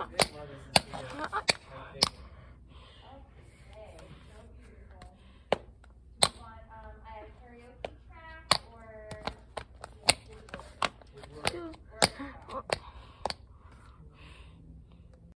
Oh.